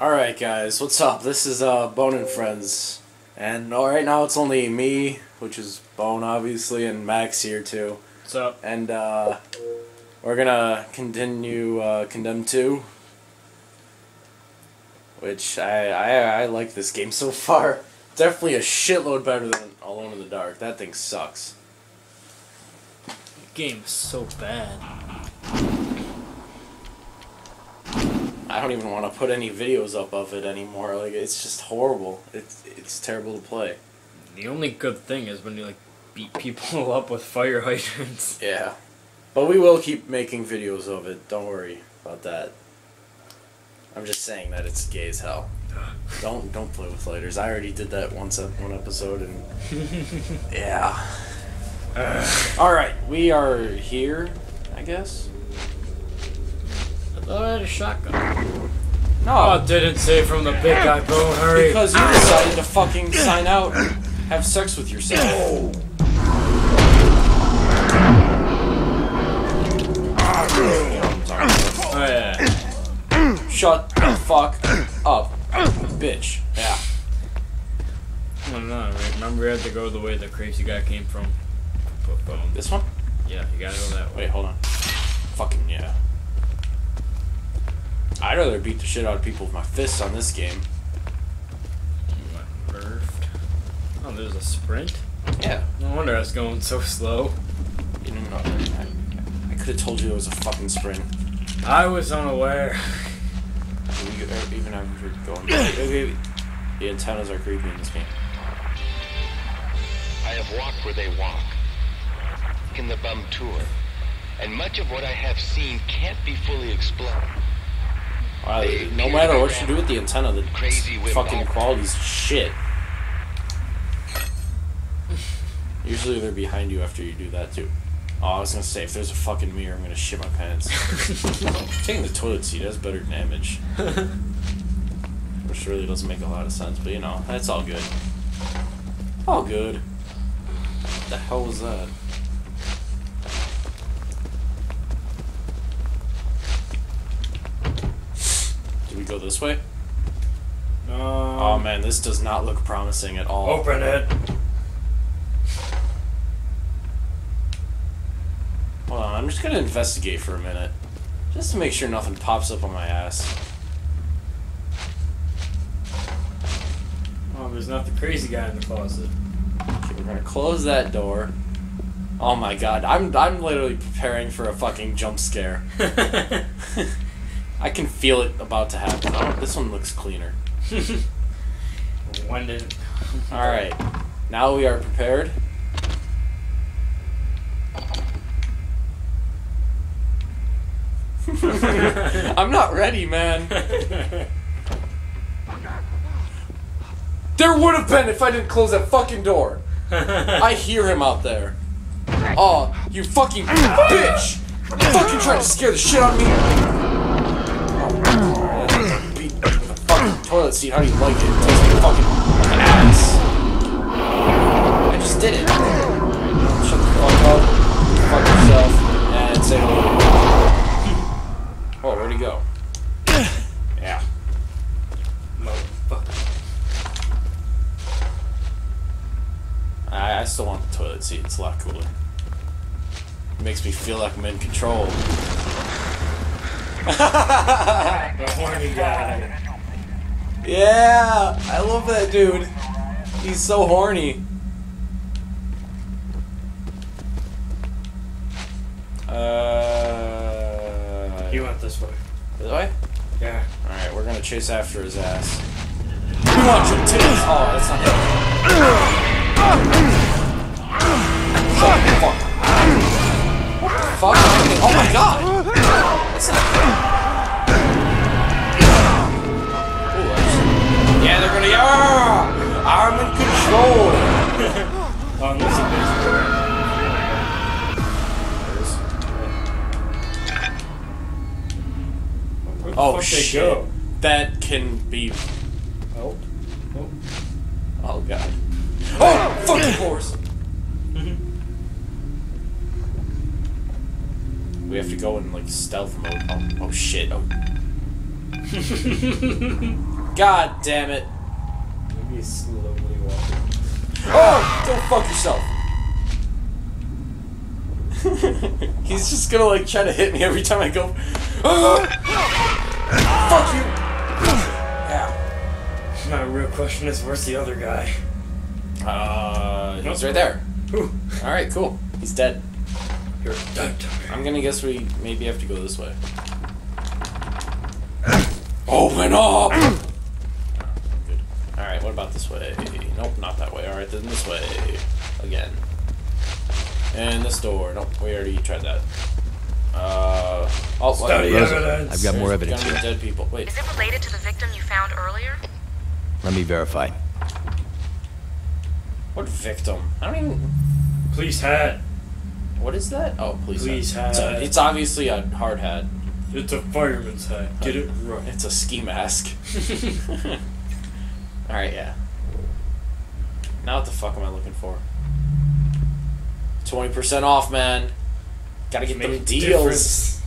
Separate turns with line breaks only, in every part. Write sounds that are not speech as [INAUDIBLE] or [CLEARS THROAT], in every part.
Alright guys, what's up? This is uh, Bone and Friends. And uh, right now it's only me, which is Bone obviously, and Max here too.
What's up?
And uh, we're gonna continue uh, Condemned 2. Which I, I, I like this game so far. [LAUGHS] Definitely a shitload better than Alone in the Dark. That thing sucks.
The game is so bad.
I don't even want to put any videos up of it anymore. Like it's just horrible. It's it's terrible to play.
The only good thing is when you like beat people [LAUGHS] up with fire [LAUGHS] hydrants.
Yeah. But we will keep making videos of it. Don't worry about that. I'm just saying that it's gay as hell. [LAUGHS] Don't don't play with lighters. I already did that once at one episode and yeah. All right, we are here, I guess.
I thought I had a shotgun.
No,
Oh, didn't say from the big guy bone. Hurry.
because you decided to fucking sign out, have sex with yourself.
Oh yeah.
Shut the fuck up, bitch. Yeah.
I don't know. Remember, we had to go the way the crazy guy came from. Put bone.
This one?
Yeah, you gotta go that way.
Wait, hold on. Fucking yeah. I'd rather beat the shit out of people with my fists on this game.
You got nerfed. Oh, there's a sprint.
Yeah.
No wonder I was going so slow.
You know, I, I could have told you it was a fucking sprint.
I was unaware.
We- uh, Even if we're going. wait, wait, wait. The antennas are creepy in this game.
I have walked where they walk, in the bum tour, and much of what I have seen can't be fully explained.
Wow, no matter what you do with the antenna, the
crazy
fucking
off.
quality's shit. Usually they're behind you after you do that too. Oh, I was gonna say, if there's a fucking mirror, I'm gonna shit my pants. [LAUGHS] Taking the toilet seat has better damage. [LAUGHS] Which really doesn't make a lot of sense, but you know, that's all good. All good. What the hell was that? Do we go this way?
No.
Oh man, this does not look promising at all.
Open it.
Hold on, I'm just gonna investigate for a minute. Just to make sure nothing pops up on my ass.
Oh, there's not the crazy guy in the closet.
Okay, we're gonna close that door. Oh my god, I'm I'm literally preparing for a fucking jump scare. [LAUGHS] [LAUGHS] I can feel it about to happen. Oh, this one looks cleaner.
when did? [LAUGHS]
Alright. Now we are prepared. [LAUGHS] I'm not ready, man. There would have been if I didn't close that fucking door. [LAUGHS] I hear him out there. Oh, you fucking bitch! You fucking trying to scare the shit out of me. Toilet seat. How do you like it? It tastes like fucking ass. I just did it. Shut the fuck up. Fuck yourself. And say hello. Oh, where'd he go? [COUGHS] Yeah.
Motherfucker.
I, I still want the toilet seat. It's a lot cooler. It makes me feel like I'm in control.
The horny guy.
Yeah, I love that dude. He's so horny. Uh,
He went this way.
this way?
Yeah.
All right, we're gonna chase after his ass. You want your titties? Oh, that's not. Fuck. What the fuck? Oh my god! I'm in control.
Oh, this is basically. Where
Oh
fuck they
shit!
go?
That can be.
Oh. Oh.
Oh god. Oh, fucking horse! We have to go in like stealth mode. Oh, oh shit. Oh. [LAUGHS] God damn it.
Maybe he's slowly walking.
Oh, don't fuck yourself. [LAUGHS] He's just gonna like try to hit me every time I go. [GASPS] fuck you. Yeah.
My real question is, where's the other guy?
Uh, he's right there. All right, cool. He's dead.
You're dead.
I'm gonna guess we maybe have to go this way. Open up! [CLEARS THROAT] Good. Alright, what about this way? Nope, not that way. Alright, then this way. Again. And this door. Nope, we already tried that. Uh. Oh,
Study?
Rosa,
evidence.
I've got more
There's
evidence
gonna be
here.
dead people. Wait.
Is it related to the victim you found earlier?
Let me verify.
What victim? I don't even.
Police hat.
What is that? Oh, please.
Police
It's, a-
hat.
it's obviously a hard hat.
It's a fireman's hat. Get it right.
It's a ski mask. [LAUGHS] [LAUGHS] Alright, yeah. Now what the fuck am I looking for? 20% off, man. Gotta get
Make
them deals.
difference.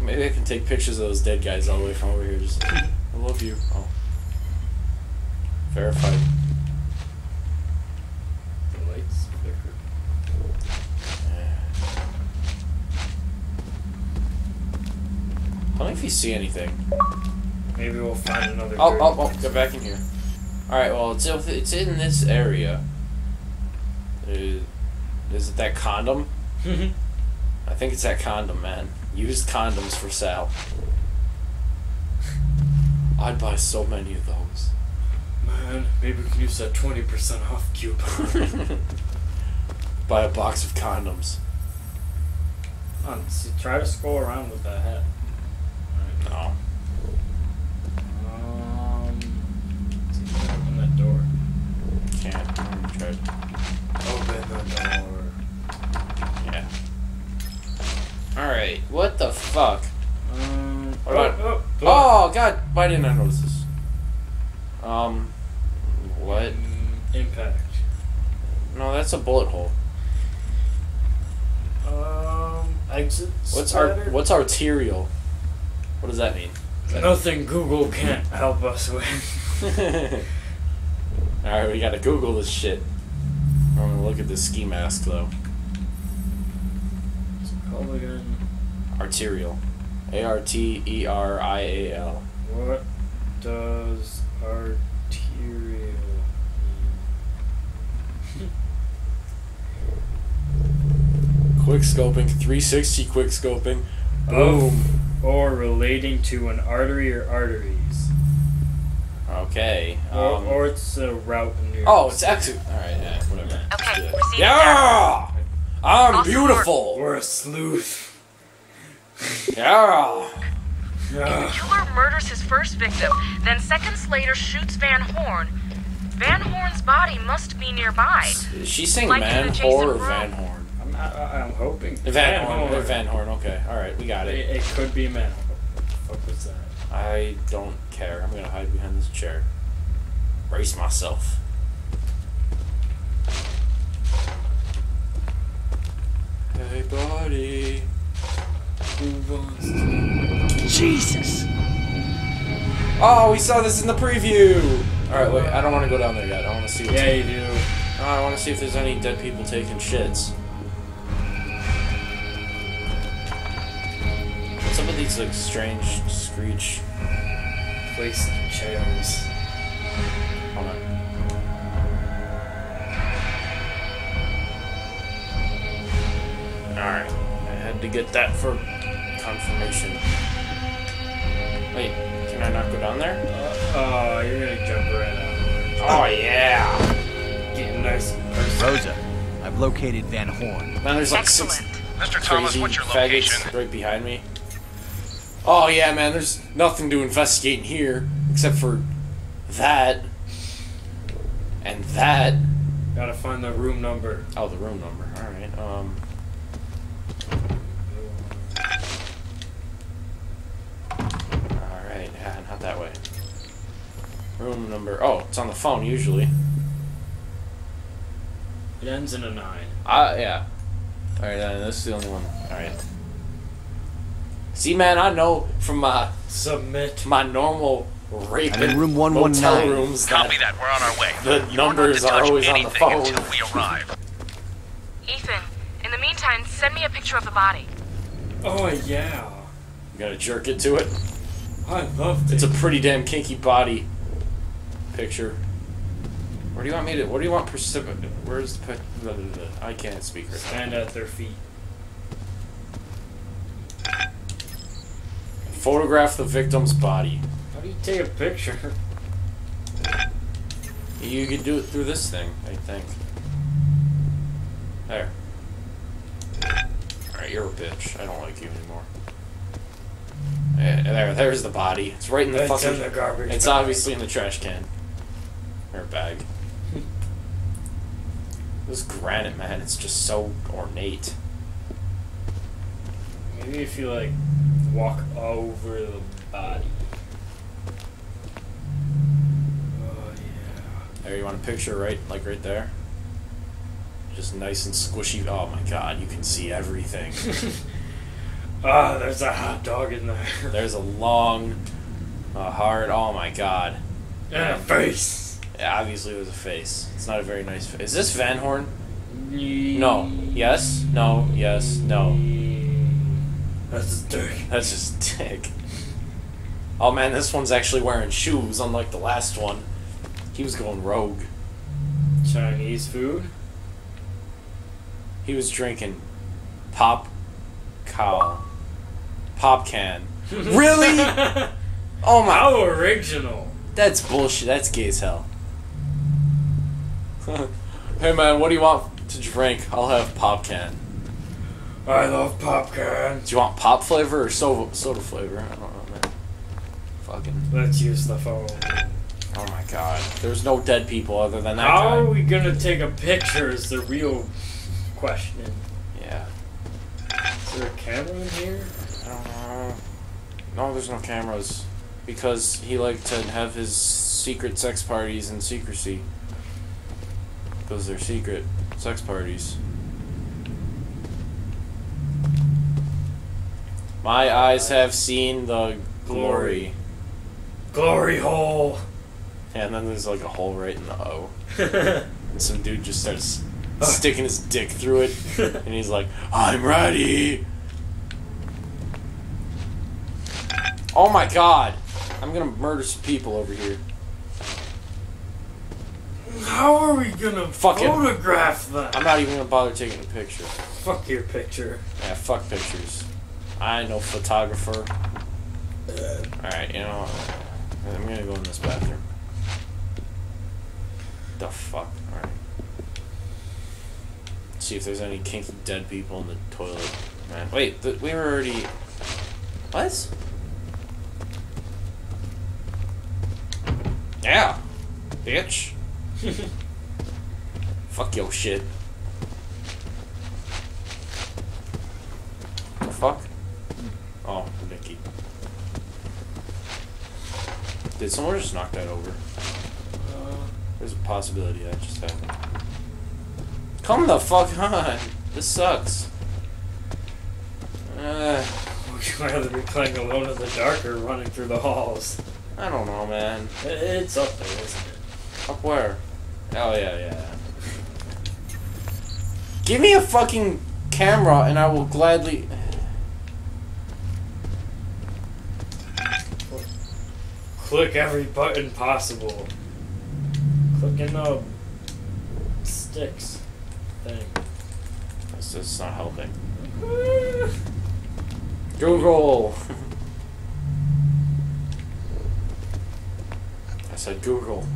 Maybe I can take pictures of those dead guys all the way from over here. Just, I love you. Oh. Verified.
The lights flicker.
Tell me if you see anything.
Maybe we'll find another.
Oh, oh, oh, get back in here. Alright, well, it's, it's in this area. Is, it that condom? Mm-hmm. I think it's that condom, man. Used condoms for sale. I'd buy so many of those.
Man, maybe we can use that 20% off coupon. [LAUGHS]
buy a box of condoms.
On, see, try to scroll around with that hat.
No.
Um, see if you can open that door.
Can't. I'm gonna try.
Open the door.
Yeah. Alright, what the fuck?
Um, oh, oh,
Oh, god, why didn't I notice this? Um, what?
Mm, Impact.
No, that's a bullet hole.
Um, exit.
What's our what's arterial? What does that mean?
Nothing Google can't help us with. [LAUGHS]
Alright, we gotta Google this shit. I'm gonna look at this ski mask though.
What's it called again?
Arterial. A R T E R I A L.
What does arterial mean? [LAUGHS]
Quick scoping, 360 quick scoping. Boom.
Of or relating to an artery or arteries.
Okay.
Or,
Um,
or it's a route near.
oh, it's exit. Alright, yeah, whatever.
Okay,
do Yeah! I'm
Awesome
beautiful!
Or a sleuth.
Yeah!
Ah,
Killer murders his first victim, then seconds later shoots Van Horn. Van Horn's body must be nearby.
Is she saying
Like in
man
the
whore
Jason
or Van Horn?
I'm, I, I'm hoping.
Van, Horn. Van Horn, okay. Alright, we got
It,
it.
it could be man. What the fuck was that?
I don't care. I'm gonna hide behind this chair. Brace myself. Hey, buddy. Who wants to...
Jesus!
Oh, we saw this in the preview! Alright, wait, I don't want to go down there yet. I want to see what's
Yeah, you do.
I want to see if there's any dead people taking shits. These, like, strange screech?
Place the chairs.
Hold on. Alright. I had to get that for confirmation. Wait, can I not go down there?
Oh, you're gonna jump right out.
Oh, yeah!
Getting nice and personal.
Rosa, I've located Van Horn.
Man, there's like six
Excellent.
Mr. Thomas,
crazy
what's your
faggots
location?
right behind me. Oh yeah, man. There's nothing to investigate in here except for that and that.
Gotta find the room number.
Oh, the room number. All right. Um. All right. Yeah, not that way. Room number. Oh, it's on the phone usually.
It ends in a nine.
Ah, yeah. All right. This is the only one. All right. See, man, I know from my
Submit.
my normal rape
I'm in
and
room
motel
119.
rooms
Copy
that
that. We're on our way.
the
You
numbers
to
are always on the
anything
phone.
Until we arrive.
Ethan, in the meantime, send me a picture of the body.
Oh yeah.
You gotta jerk it to it.
I love
it.
It's
a pretty damn kinky body picture. Where do you want me to? What do you want? Precip- Where's the? I can't speak right now.
Stand at their feet.
Photograph the victim's body.
How do you take a picture?
You can do it through this thing, I think. There. Alright, you're a bitch. I don't like you anymore. Yeah, there, there's the body. It's right in the
It's
fucking.
in the garbage.
It's
bag.
obviously in the trash can. Or bag. [LAUGHS] this granite, man, it's just so ornate.
Maybe if you like walk over the body. Oh yeah.
There, you want a picture right, like right there? Just nice and squishy. Oh my god, you can see everything. [LAUGHS]
Ah, there's a hot dog in there. [LAUGHS]
There's a long, uh, hard. Oh my god.
and a face.
Yeah, obviously was a face. It's not a very nice face. Is this Van Horn? No. Yes. No. Yes. No.
That's his dick.
That's just dick. Oh man, this one's actually wearing shoes, unlike the last one. He was going rogue.
Chinese food.
He was drinking pop cow. Pop can. [LAUGHS] Really? Oh my.
How original.
That's bullshit. That's gay as hell. [LAUGHS] hey man, what do you want to drink? I'll have pop can.
I love popcorn.
Do you want pop flavor or soda, soda flavor? I don't know, man. Fucking.
Let's use the phone.
Oh my god. There's no dead people other than that
How are we gonna take a picture? Is the real question.
Yeah.
Is there a camera in here?
I don't know. No, there's no cameras. Because he liked to have his secret sex parties in secrecy. Because they're secret sex parties. My eyes have seen the glory.
Glory hole.
And then there's like a hole right in the O. [LAUGHS] And some dude just starts ah. sticking his dick through it. [LAUGHS] And he's like, I'm ready. Oh my god. I'm gonna murder some people over here.
How are we gonna
Fuck it.
photograph that?
I'm not even gonna bother taking a picture.
Fuck your picture.
Yeah, fuck pictures. I know photographer. Alright, you know? I'm gonna go in this bathroom. The fuck? Alright. See if there's any kinky dead people in the toilet. Man, wait, we were already. What? Yeah, bitch. [LAUGHS] Fuck your shit. The fuck? Oh, Mickey. Did someone just knock that over?
Uh,
There's a possibility that just happened. Come the fuck on! This sucks. Uh, [LAUGHS]
would you rather be playing Alone in the Dark or running through the halls?
I don't know, man.
It's up there, isn't it?
Up where? Oh yeah, yeah. Give me a fucking camera and I will gladly.
Click every button possible. Click in the sticks thing.
This is not helping. [LAUGHS] Google. I said Google.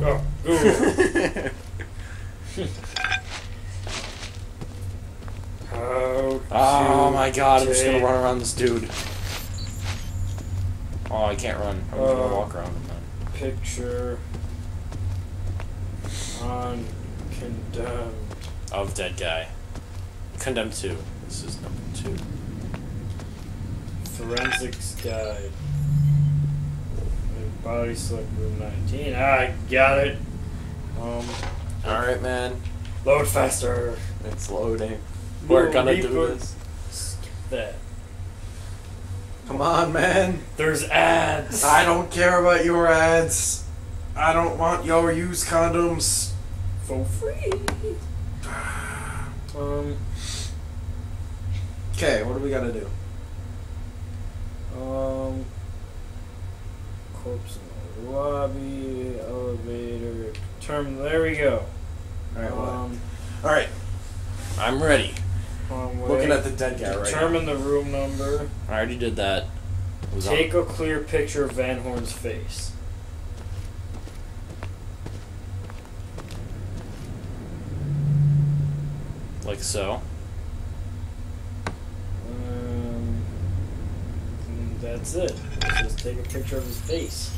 Oh, Google. [LAUGHS] How
oh my god, I'm just gonna run around this dude. Oh, I can't run. I'm
Uh,
gonna walk around him then.
Picture on condemned.
Of dead guy. Condemned 2. This is number 2.
Forensics guide. Body slip room 19. I got it. Um,
Alright, man.
load faster.
It's loading. We're gonna do this.
Skip that.
Come on, man.
There's ads.
I don't care about your ads. I don't want your used condoms.
for free. [SIGHS] Um,
Okay, what do we gotta do?
um, corpse in the lobby, elevator, term. There we go.
Alright?
Um,
Alright. I'm ready.
Um,
Looking at the dead guy right.
Determine the room number.
I already did that. It was on-
Take a clear picture of Van Horn's face.
like so.
Um, that's it. Just take a picture of his face.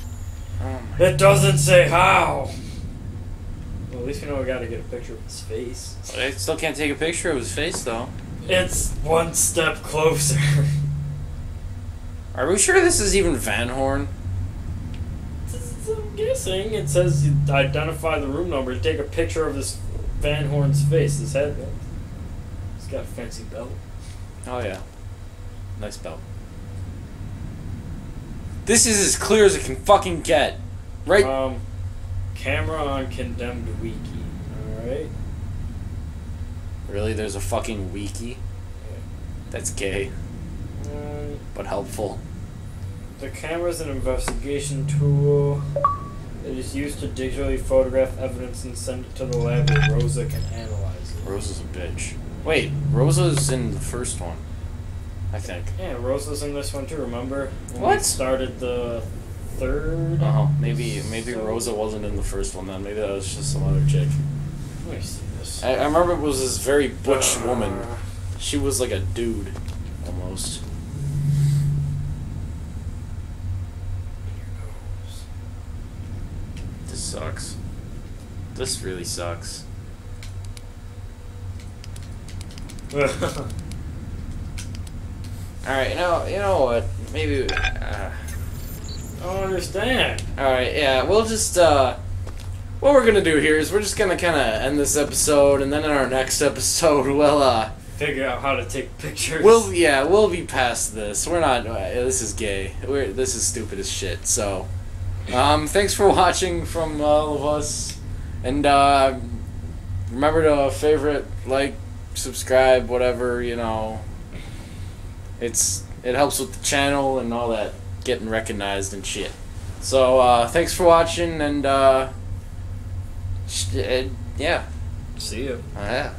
Oh
It doesn't say how. Well, at least we know we gotta get a picture of his face.
I still can't take a picture of his face though.
It's one step closer. [LAUGHS]
Are we sure this is even Van Horn?
I'm guessing it says you identify the room number. Take a picture of this Van Horn's face, his head. He's got a fancy belt.
Oh yeah. Nice belt. This is as clear as it can fucking get. Right?
Um, camera on condemned wiki. All right.
Really? There's a fucking wiki? That's gay,
Um,
but helpful.
the camera is an investigation tool. It is used to digitally photograph evidence and send it to the lab where Rosa can analyze it.
Rosa's a bitch. Wait, Rosa's in the first one. I think.
Yeah, Rosa's in this one too. Remember? When we
What?
started the third.
Uh huh. Maybe maybe
So-
Rosa wasn't in the first one then. Maybe that was just some other chick.
Let me see this.
I, I remember it was this very butch
Uh,
woman. She was like a dude, almost. This sucks. This really sucks. [LAUGHS] All right, you know, you know what? Maybe. Uh,
I don't understand.
all right, yeah, we'll just. uh What we're gonna do here is we're just gonna kind of end this episode, and then in our next episode, [LAUGHS] we'll uh.
Figure out how to take pictures.
We'll yeah, we'll be past this. We're not. Uh, this is gay. We're this is stupid as shit. So, um, thanks for [LAUGHS] watching from all of us, and uh, remember to favorite, like, subscribe, whatever you know. It's it helps with the channel and all that getting recognized and shit. So uh, thanks for watching, and uh, uh, yeah,
see you.
uh, yeah.